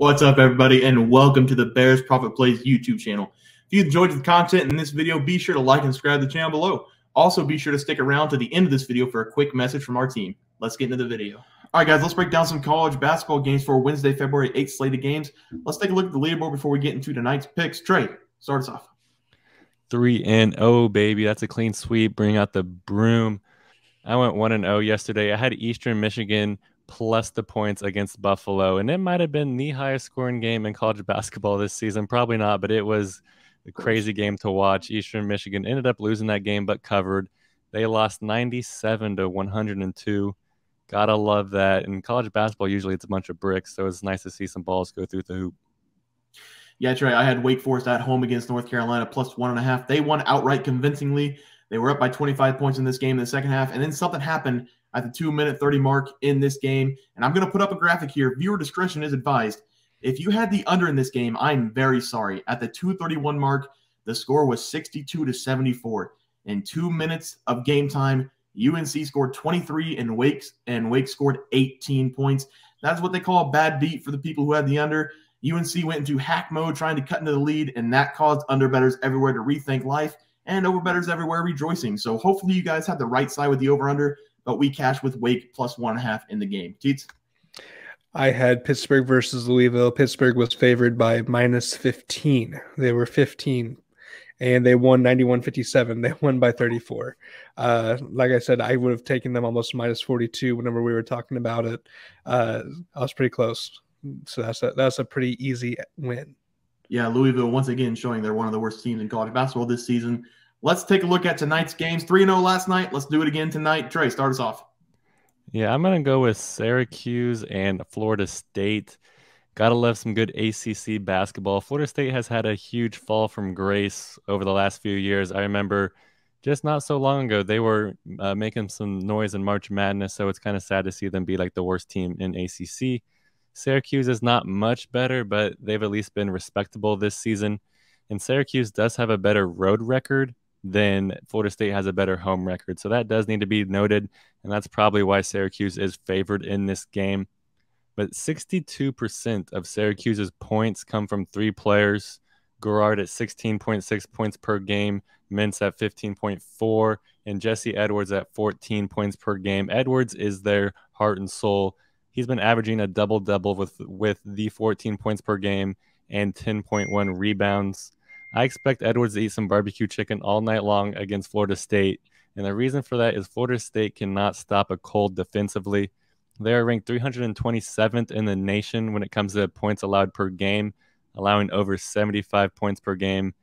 What's up, everybody, and welcome to the Bears Profit Plays YouTube channel. If you enjoyed the content in this video, be sure to like and subscribe to the channel below. Also, be sure to stick around to the end of this video for a quick message from our team. Let's get into the video. All right, guys, let's break down some college basketball games for Wednesday, February 8th slated games. Let's take a look at the leaderboard before we get into tonight's picks. Trey, start us off. 3 and 0, baby. That's a clean sweep. Bring out the broom. I went 1 and 0 yesterday. I had Eastern Michigan plus the points against Buffalo. And it might have been the highest scoring game in college basketball this season. Probably not, but it was a crazy game to watch. Eastern Michigan ended up losing that game, but covered. They lost 97 to 102. Gotta love that. In college basketball, usually it's a bunch of bricks, so it's nice to see some balls go through the hoop. Yeah, Trey, I had Wake Forest at home against North Carolina plus one and a half. They won outright convincingly. They were up by 25 points in this game in the second half, and then something happened at the two minute 30 mark in this game. And I'm going to put up a graphic here. Viewer discretion is advised. If you had the under in this game, I'm very sorry. At the 231 mark, the score was 62 to 74. In two minutes of game time, UNC scored 23 and Wake and Wake scored 18 points. That's what they call a bad beat for the people who had the under. UNC went into hack mode trying to cut into the lead, and that caused underbetters everywhere to rethink life and overbetters everywhere rejoicing. So hopefully you guys have the right side with the over under but we cash with Wake plus one and a half in the game. Teats? I had Pittsburgh versus Louisville. Pittsburgh was favored by minus 15. They were 15 and they won 91 57. They won by 34. Uh, like I said, I would have taken them almost minus 42 whenever we were talking about it. Uh, I was pretty close. So that's a, that's a pretty easy win. Yeah, Louisville once again showing they're one of the worst teams in college basketball this season. Let's take a look at tonight's games. 3 0 last night. Let's do it again tonight. Trey, start us off. Yeah, I'm going to go with Syracuse and Florida State. Gotta love some good ACC basketball. Florida State has had a huge fall from grace over the last few years. I remember just not so long ago, they were uh, making some noise in March Madness, so it's kind of sad to see them be like the worst team in ACC. Syracuse is not much better, but they've at least been respectable this season. And Syracuse does have a better road record, than Florida State has a better home record. So that does need to be noted. And that's probably why Syracuse is favored in this game. But 62% of Syracuse's points come from three players Girard at 16.6 points per game, Mintz at 15.4, and Jesse Edwards at 14 points per game. Edwards is their heart and soul. He's been averaging a double double with with the 14 points per game and 10.1 rebounds. I expect Edwards to eat some barbecue chicken all night long against Florida State. And the reason for that is Florida State cannot stop a cold defensively. They are ranked 327th in the nation when it comes to points allowed per game, allowing over 75 points per game.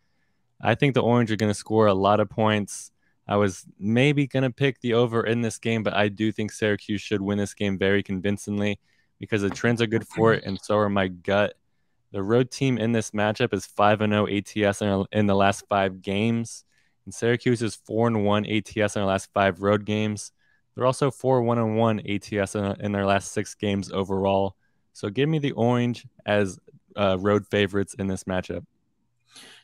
I think the Orange are going to score a lot of points. I was maybe going to pick the over in this game, but I do think Syracuse should win this game very convincingly because the trends are good for it, and so are my gut the road team in this matchup is 5 0 ATS in, the last five games. And Syracuse is 4 1 ATS in their last five road games. They're also 4 1 1 ATS in, their last six games overall. So give me the Orange as uh, road favorites in this matchup.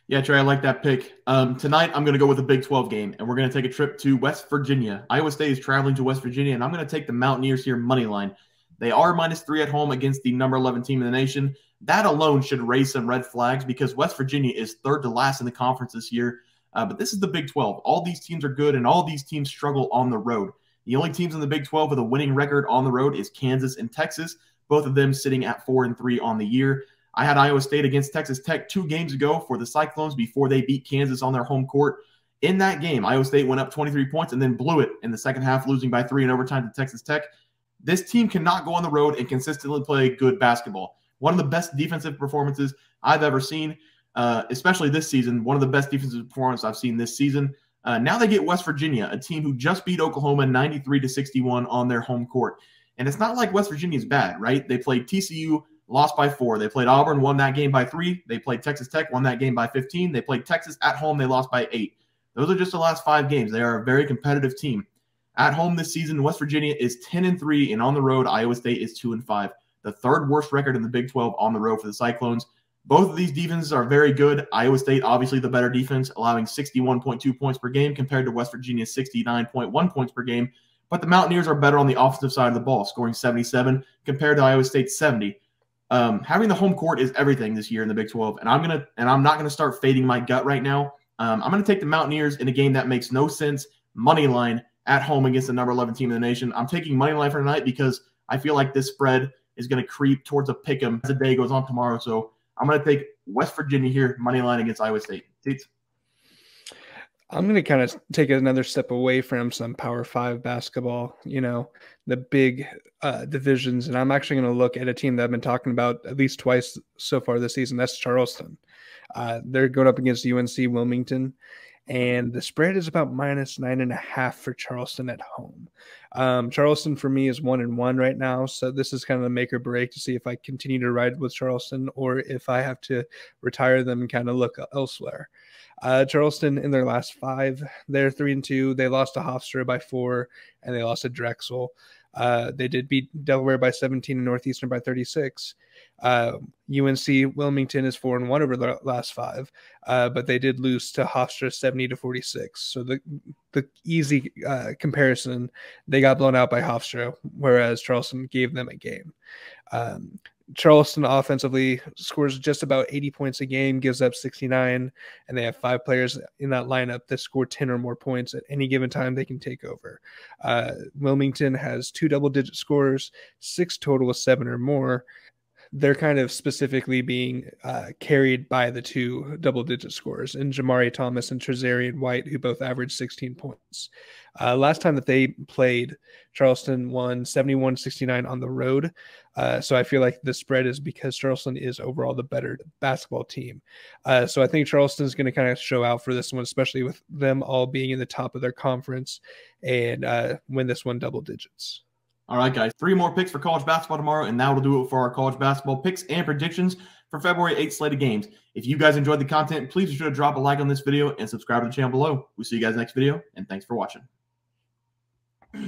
Yeah, Trey, I like that pick. Um, tonight, I'm going to go with a Big 12 game, and we're going to take a trip to West Virginia. Iowa State is traveling to West Virginia, and I'm going to take the Mountaineers here money line. They are minus three at home against the number 11 team in the nation that alone should raise some red flags because West Virginia is third to last in the conference this year. Uh, but this is the Big 12. All these teams are good, and all these teams struggle on the road. The only teams in the Big 12 with a winning record on the road is Kansas and Texas, both of them sitting at four and three on the year. I had Iowa State against Texas Tech two games ago for the Cyclones before they beat Kansas on their home court. In that game, Iowa State went up 23 points and then blew it in the second half, losing by three in overtime to Texas Tech. This team cannot go on the road and consistently play good basketball. One of the best defensive performances I've ever seen, uh, especially this season. One of the best defensive performances I've seen this season. Uh, now they get West Virginia, a team who just beat Oklahoma 93 to 61 on their home court. And it's not like West Virginia is bad, right? They played TCU, lost by four. They played Auburn, won that game by three. They played Texas Tech, won that game by 15. They played Texas at home, they lost by eight. Those are just the last five games. They are a very competitive team. At home this season, West Virginia is 10 and 3, and on the road, Iowa State is 2 and 5 the third worst record in the Big 12 on the road for the Cyclones. Both of these defenses are very good. Iowa State, obviously, the better defense, allowing 61.2 points per game compared to West Virginia's 69.1 points per game. But the Mountaineers are better on the offensive side of the ball, scoring 77 compared to Iowa State's 70. Um, having the home court is everything this year in the Big 12, and I'm gonna and I'm not gonna start fading my gut right now. Um, I'm gonna take the Mountaineers in a game that makes no sense. Money line at home against the number 11 team in the nation. I'm taking money line for tonight because I feel like this spread is to creep towards a pick 'em as the day goes on tomorrow. So I'm to take West Virginia here, money line against Iowa State. I'm going to kind of take another step away from some Power Five basketball, you know, the big uh, divisions. And I'm actually going to look at a team that I've been talking about at least twice so far this season. That's Charleston. Uh, they're going up against UNC Wilmington and the spread is about minus nine and a half for Charleston at home. Um, Charleston for me is one and one right now, so this is kind of a make or break to see if I continue to ride with Charleston or if I have to retire them and kind of look elsewhere. Uh, Charleston in their last five, they're three and two. They lost to Hofstra by four, and they lost to Drexel. Uh, they did beat Delaware by 17 and Northeastern by 36. Uh, UNC Wilmington is four and one over the last five, uh, but they did lose to Hofstra 70 to 46. So the the easy uh, comparison, they got blown out by Hofstra, whereas Charleston gave them a game. Um, Charleston offensively scores just about 80 points a game, gives up 69, and they have five players in that lineup that score 10 or more points at any given time they can take over. Uh, Wilmington has two double digit scores, six total of seven or more. They're kind of specifically being uh, carried by the two double digit scores in Jamarii Thomas and Trazarien White, who both averaged 16 points. Uh, last time that they played, Charleston won 71 69 on the road. Uh, so I feel like the spread is because Charleston is overall the better basketball team. Uh, so I think Charleston is going to kind of show out for this one, especially with them all being in the top of their conference and uh, win this one double digits. All right, guys. Three more picks for college basketball tomorrow, and that will do it for our college basketball picks and predictions for February 8th slated games. If you guys enjoyed the content, please be sure to drop a like on this video and subscribe to the channel below. We'll see you guys next video, and thanks for watching.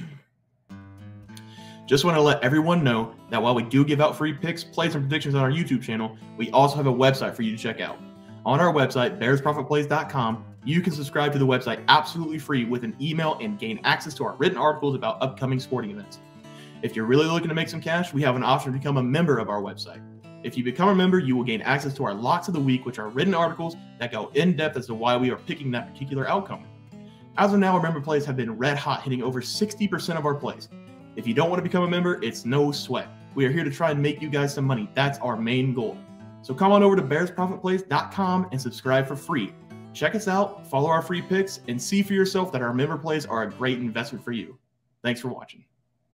Just want to let everyone know that while we do give out free picks, plays, and predictions on our YouTube channel, we also have a website for you to check out. On our website, bearsprofitplays.com, you can subscribe to the website absolutely free with an email and gain access to our written articles about upcoming sporting events. If you're really looking to make some cash, we have an option to become a member of our website. If you become a member, you will gain access to our locks of the week, which are written articles that go in depth as to why we are picking that particular outcome. As of now, our member plays have been red hot, hitting over 60% of our plays. If you don't want to become a member, it's no sweat. We are here to try and make you guys some money. That's our main goal. So come on over to bearsprofitplays.com and subscribe for free. Check us out, follow our free picks, and see for yourself that our member plays are a great investment for you. Thanks for watching.